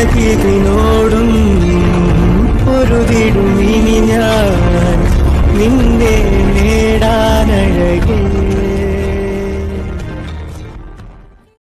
ഉലകിതിനോടും പൊരുതിടും ഇനി ഞാൻ നിന്റെ